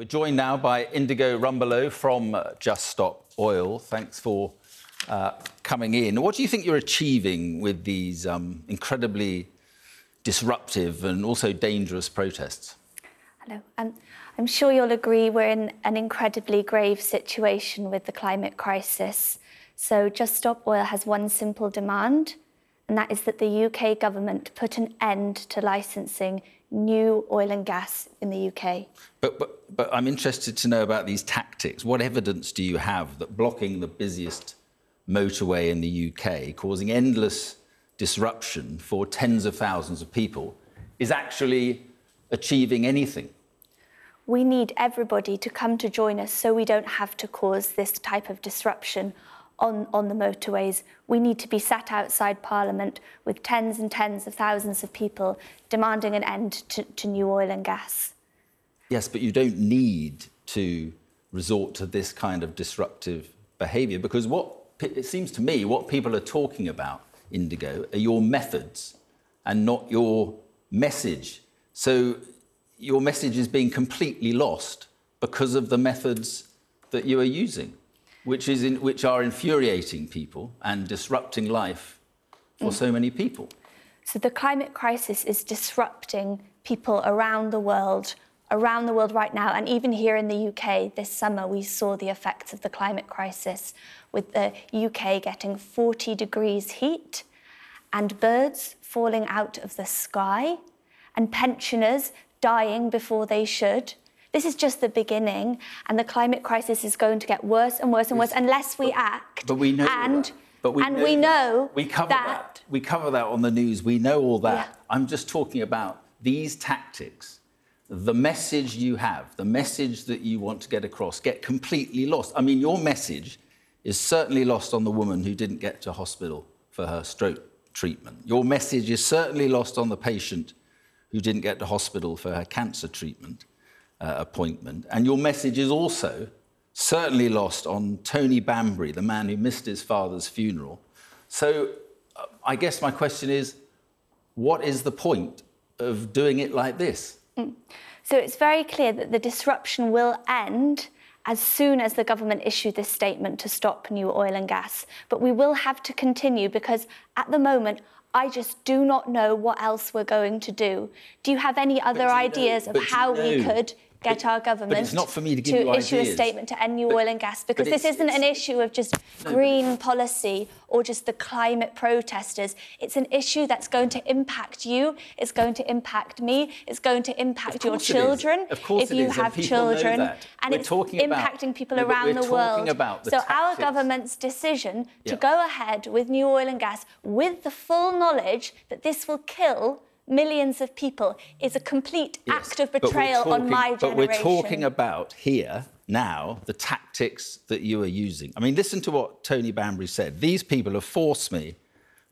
We're joined now by Indigo Rumbelow from uh, Just Stop Oil. Thanks for uh, coming in. What do you think you're achieving with these um, incredibly disruptive and also dangerous protests? Hello. Um, I'm sure you'll agree we're in an incredibly grave situation with the climate crisis. So Just Stop Oil has one simple demand, and that is that the UK government put an end to licensing new oil and gas in the UK. But, but, but I'm interested to know about these tactics. What evidence do you have that blocking the busiest motorway in the UK, causing endless disruption for tens of thousands of people, is actually achieving anything? We need everybody to come to join us so we don't have to cause this type of disruption on, on the motorways. We need to be sat outside Parliament with tens and tens of thousands of people demanding an end to, to new oil and gas. Yes, but you don't need to resort to this kind of disruptive behaviour because what it seems to me what people are talking about, Indigo, are your methods and not your message. So your message is being completely lost because of the methods that you are using which, is in, which are infuriating people and disrupting life for mm. so many people. So the climate crisis is disrupting people around the world, around the world right now, and even here in the UK this summer, we saw the effects of the climate crisis with the UK getting 40 degrees heat and birds falling out of the sky and pensioners dying before they should this is just the beginning, and the climate crisis is going to get worse and worse and worse unless we but, act. But we know and, that. But we and know we know we cover that, that. We cover that on the news. We know all that. Yeah. I'm just talking about these tactics. The message you have, the message that you want to get across, get completely lost. I mean, your message is certainly lost on the woman who didn't get to hospital for her stroke treatment. Your message is certainly lost on the patient who didn't get to hospital for her cancer treatment uh, appointment. And your message is also certainly lost on Tony Bambury, the man who missed his father's funeral. So uh, I guess my question is what is the point of doing it like this? Mm. So it's very clear that the disruption will end as soon as the government issue this statement to stop new oil and gas. But we will have to continue because at the moment, I just do not know what else we're going to do. Do you have any other ideas of how we could get our government but it's not for me to, give to you issue ideas. a statement to end new but, oil and gas because this isn't an issue of just no, green policy or just the climate protesters. It's an issue that's going to impact you, it's going to impact me, it's going to impact your children if you have children. And we're it's impacting about, people no, around the world. The so tactics. our government's decision to yeah. go ahead with new oil and gas with the full knowledge that this will kill millions of people is a complete yes, act of betrayal talking, on my generation. But we're talking about here now the tactics that you are using. I mean, listen to what Tony Bambury said. These people have forced me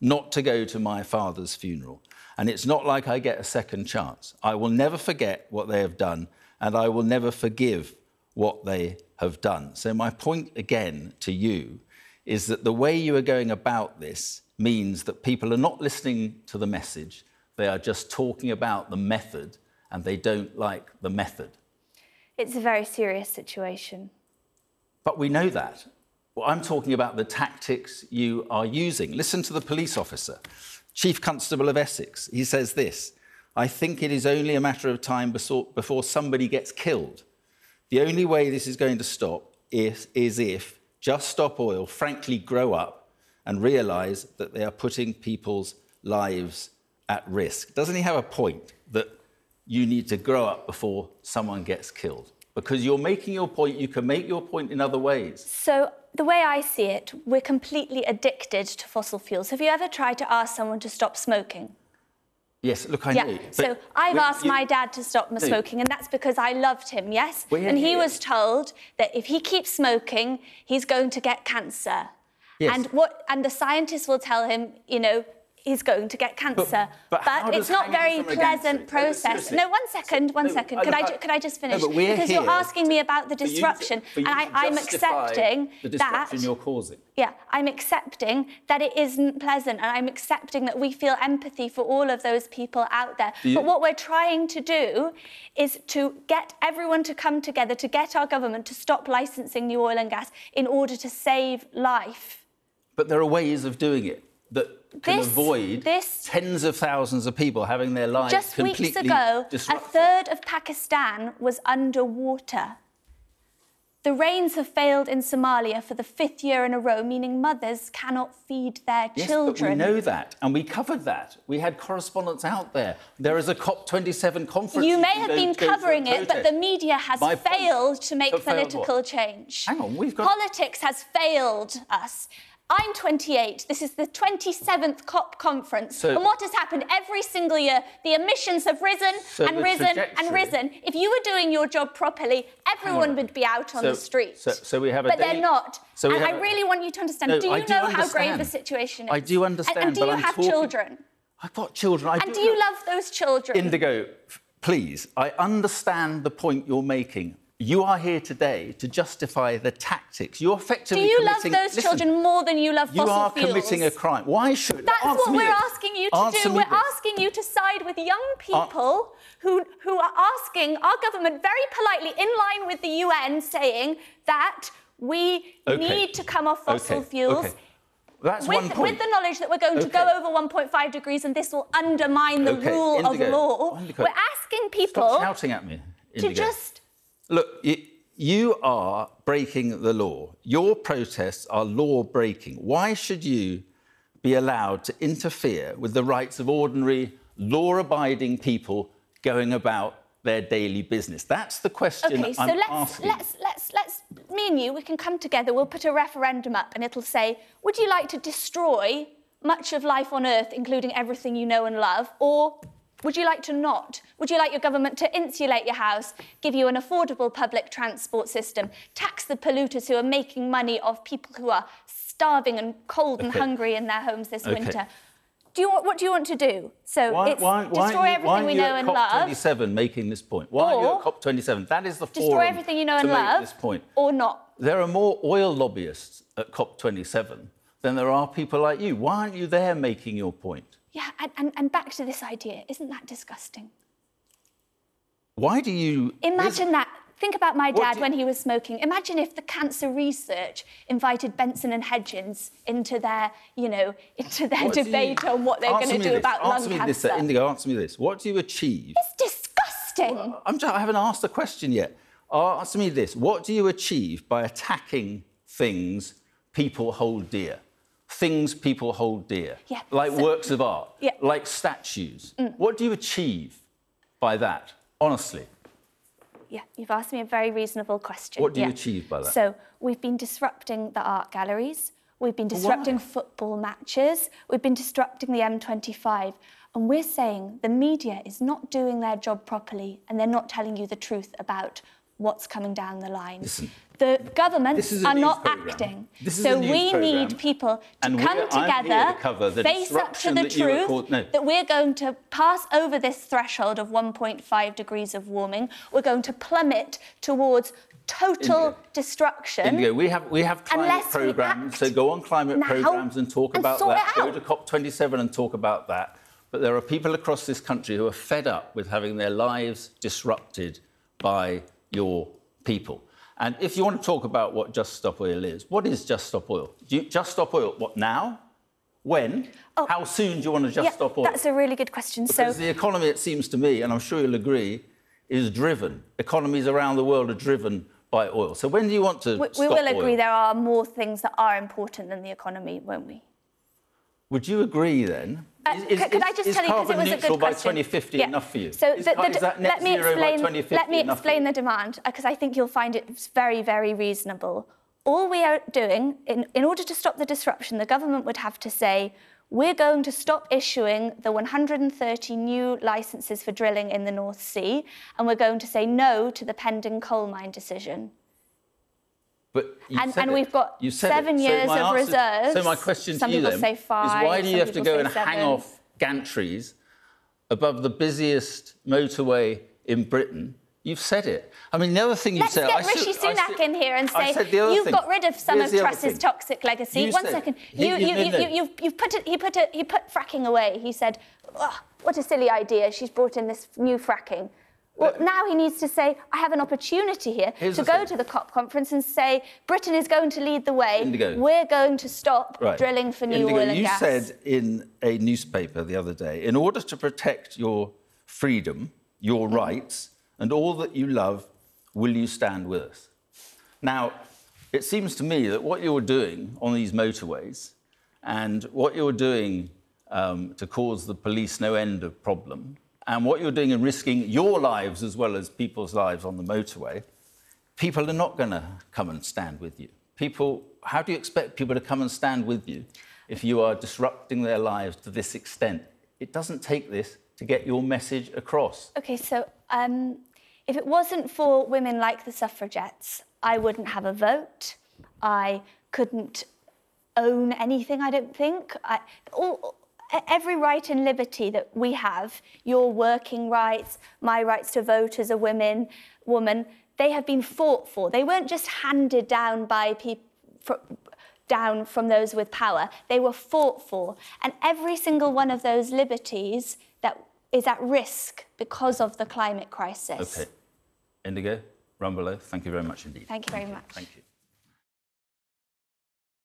not to go to my father's funeral. And it's not like I get a second chance. I will never forget what they have done, and I will never forgive what they have done. So, my point again to you is that the way you are going about this means that people are not listening to the message, they are just talking about the method and they don't like the method. It's a very serious situation. But we know that. Well, I'm talking about the tactics you are using. Listen to the police officer, Chief Constable of Essex. He says this I think it is only a matter of time before somebody gets killed. The only way this is going to stop is, is if Just Stop Oil frankly grow up and realise that they are putting people's lives at risk. Doesn't he have a point that you need to grow up before someone gets killed? Because you're making your point, you can make your point in other ways. So, the way I see it, we're completely addicted to fossil fuels. Have you ever tried to ask someone to stop smoking? Yes, look, I yeah. know. So I've asked you, my dad to stop no. smoking, and that's because I loved him, yes? Well, yeah, and he yeah. was told that if he keeps smoking, he's going to get cancer. Yes. And what and the scientists will tell him, you know, he's going to get cancer. but how does it's not very pleasant but process. No, one second, one No, second. Could I, I- could I just finish? No, but because you're asking me about the you to- disruption, and I, I'm justify accepting the that. disruption you're causing. Yeah, I'm accepting that it isn't pleasant and I'm accepting that we feel empathy for all of those people out there. You- But what we're trying to do is to get everyone to come together, to get our government to stop licensing new oil and gas in order to save life. But there are ways of doing it that can This- avoid this- tens of thousands of people having their lives Just completely weeks ago, a third of Pakistan was underwater. The rains have failed in Somalia for the fifth year in a row, meaning mothers cannot feed their Yes, children. but we know that, and we covered that. We had correspondents out there. There is a COP27 conference. You may have been go to a covering it, but the media has My failed to make Have failed what? political change. Hang on, we've got- Politics has failed us. I'm 28. This is the 27th COP conference. So- and what has happened every single year? The emissions have risen So and risen and risen. If you were doing your job properly, everyone would be out on So- the street. so- so we have a But they're not. so and I a- really want you to understand. No, do you I do know how grave the situation is? I do understand, And, do but you I'm have talking- children? I've got children. I And do you love those children? Indigo, please, I understand the point you're making. You are here today to justify the tactics. You're effectively. Do you love committing... those Listen, children more than you love fossil fuels? You are fuels? committing a crime. Why should... That's answer what we're this. asking you to Answer do. We're this. asking you to side with young ah. people who, who are asking our government very politely, in line with the UN, saying that we Okay. need to come off fossil Okay, fuels. okay. That's one With, with the knowledge that we're going to go over 1.5 degrees and this will undermine the Okay, rule Indigo, of law, Indigo, we're asking people Stop shouting at me, to just Look, you, you are breaking the law. Your protests are law breaking. Why should you be allowed to interfere with the rights of ordinary, law abiding people going about their daily business? That's the question Okay, so I'm let's asking. let's let's let's me and you we can come together. We'll put a referendum up, and it'll say, would you like to destroy much of life on Earth, including everything you know and love, or would you like to not? Would you like your government to insulate your house, give you an affordable public transport system, tax the polluters who are making money off people who are starving and cold and Okay. hungry in their homes this Okay. winter? Do you want, what do you want to do? So Why, it's why, why, destroy you- everything we know and love, COP27 making this point? Why are you at COP27? That is the destroy everything you know and love, this point. or not. There are more oil lobbyists at COP27 than there are people like you. Why aren't you there making your point? Yeah, and, and, and back to this idea. Isn't that disgusting? Why do you Imagine that. Think about my dad when he was smoking. Imagine if the cancer research invited Benson and Hedges into their, you know, into their What do you- debate on what they're going to do this, about answer lung me this, cancer. uh, Indigo, answer me this. What do you achieve? it's disgusting. I'm just, I haven't asked the question yet. Uh, answer me this. What do you achieve by attacking things people hold dear? Things people hold dear. Yeah, Like so- works of art. Yeah. Mm. Like statues. What do you achieve by that? Honestly. Yeah, you've asked me a very reasonable question. What do you Yeah. achieve by that? So we've been disrupting the art galleries. We've been disrupting why? football matches. We've been disrupting the M25. And we're saying the media is not doing their job properly and they're not telling you the truth about what's coming down the line. Listen, the governments are not programme. acting. This is so we programme. need people to And come to together, cover the face up to the that truth called- no. that we're going to pass over this threshold of 1.5 degrees of warming. We're going to plummet towards total Indigo. destruction. Indigo, we have we have climate programs, so go on climate programs and talk and about that. Go to COP27 and talk about that. But there are people across this country who are fed up with having their lives disrupted by your people. And if you want to talk about what Just Stop Oil is, what is Just Stop Oil? Do you, just Stop Oil, what now? When? Oh. How soon do you want to just yeah, stop oil? that's a really good question. Because so the economy, it seems to me, and I'm sure you'll agree, is driven. Economies around the world are driven by oil. So when do you want to we, we will agree there are more things that are important than the economy, won't we? Would you agree then? Uh, c- could I just is tell you, 'cause it was a good by question. 2050 Yeah. enough for you? So is, the, the, is that net let me explain, by 2050 let me explain the demand because I think you'll find it very, very reasonable. All we are doing, in, in order to stop the disruption, the government would have to say, we're going to stop issuing the 130 new licenses for drilling in the North Sea, and we're going to say no to the pending coal mine decision. But you And- and we've got You said seven. So years my of answer- reserves. So my question Some to you then say five, is why do you have to go and hang off gantries above the busiest motorway in Britain? You've said it. I mean, the other thing you Let's said. get I Rishi Sunak in here and say said the other you've thing. got rid of some Here's of Truss's toxic legacy. You One said- second, he- you, you- you, no, you, no. you, you've, you've put it, he put it, he put fracking away. He said, "Ugh, "What a silly idea! She's brought in this new fracking." Well, now he needs to say, "I have an opportunity here Here's to go thing. to the COP conference and say Britain is going to lead the way. Indigo. We're going to stop Right. drilling for new Indigo, oil and you gas." said in a newspaper the other day, in order to protect your freedom, your Mm-hmm. rights, and all that you love, will you stand with us? Now, it seems to me that what you're doing on these motorways and what you're doing um, to cause the police no end of problem, and what you're doing in risking your lives as well as people's lives on the motorway, people are not going to come and stand with you. People, how do you expect people to come and stand with you if you are disrupting their lives to this extent? It doesn't take this to get your message across. Okay, so um, if it wasn't for women like the suffragettes, I wouldn't have a vote. I couldn't own anything, I don't think. I, all, every right and liberty that we have, your working rights, my rights to vote as a women, woman, they have been fought for. They weren't just handed down by people down from those with power. They were fought for. And every single one of those liberties that is at risk because of the climate crisis. Okay. Indigo, Rumbelow, thank you very much indeed. Thank you very much. Thank you.